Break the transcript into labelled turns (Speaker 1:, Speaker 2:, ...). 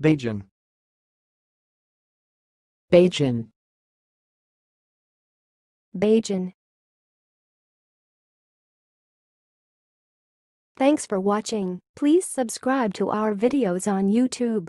Speaker 1: Beijing.
Speaker 2: Beijing.
Speaker 3: Beijing. Thanks for watching. Please subscribe to our videos on YouTube.